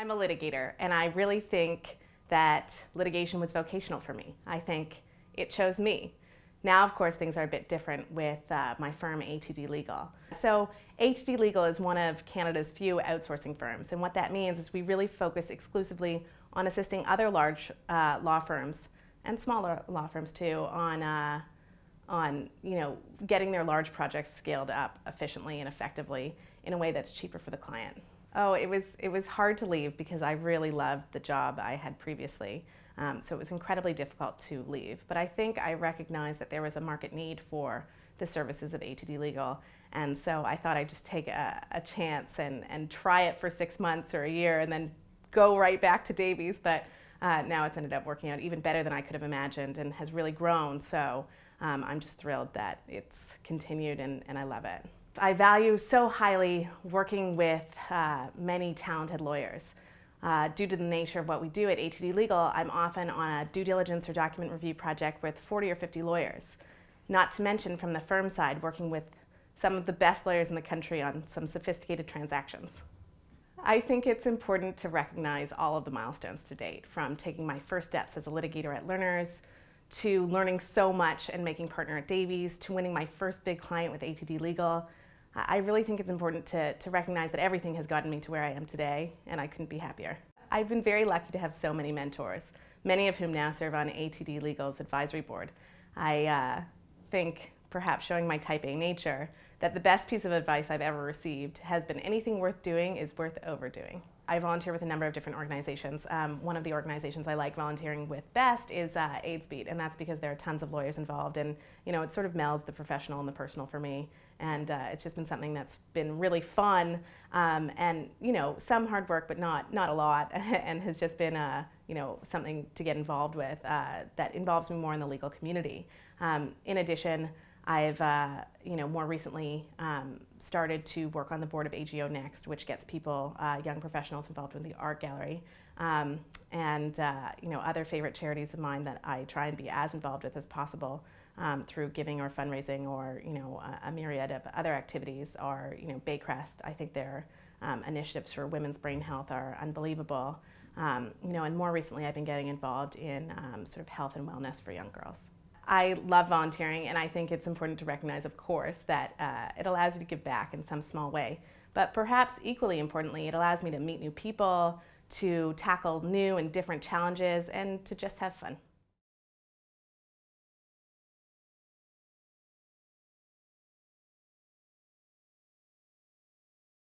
I'm a litigator, and I really think that litigation was vocational for me. I think it chose me. Now, of course, things are a bit different with uh, my firm, ATD Legal. So, ATD Legal is one of Canada's few outsourcing firms, and what that means is we really focus exclusively on assisting other large uh, law firms and smaller law firms too on uh, on you know getting their large projects scaled up efficiently and effectively in a way that's cheaper for the client. Oh, it was it was hard to leave because I really loved the job I had previously. Um, so it was incredibly difficult to leave. But I think I recognized that there was a market need for the services of ATD Legal. And so I thought I'd just take a, a chance and, and try it for six months or a year and then go right back to Davies. But uh, now it's ended up working out even better than I could have imagined and has really grown. So um, I'm just thrilled that it's continued and, and I love it. I value so highly working with uh, many talented lawyers. Uh, due to the nature of what we do at ATD Legal, I'm often on a due diligence or document review project with 40 or 50 lawyers. Not to mention from the firm side, working with some of the best lawyers in the country on some sophisticated transactions. I think it's important to recognize all of the milestones to date, from taking my first steps as a litigator at Lerners, to learning so much and making partner at Davies, to winning my first big client with ATD Legal. I really think it's important to, to recognize that everything has gotten me to where I am today, and I couldn't be happier. I've been very lucky to have so many mentors, many of whom now serve on ATD Legal's advisory board. I uh, think, perhaps showing my type A nature, that the best piece of advice I've ever received has been anything worth doing is worth overdoing. I volunteer with a number of different organizations. Um, one of the organizations I like volunteering with best is uh, AIDSbeat, and that's because there are tons of lawyers involved, and you know it sort of melds the professional and the personal for me. And uh, it's just been something that's been really fun, um, and you know some hard work, but not not a lot, and has just been uh, you know something to get involved with uh, that involves me more in the legal community. Um, in addition. I've, uh, you know, more recently um, started to work on the board of AGO Next, which gets people, uh, young professionals involved with the art gallery, um, and uh, you know, other favorite charities of mine that I try and be as involved with as possible um, through giving or fundraising or you know, a, a, myriad of other activities. Are you know, Baycrest, I think their um, initiatives for women's brain health are unbelievable. Um, you know, and more recently, I've been getting involved in um, sort of health and wellness for young girls. I love volunteering, and I think it's important to recognize, of course, that uh, it allows you to give back in some small way. But perhaps equally importantly, it allows me to meet new people, to tackle new and different challenges, and to just have fun.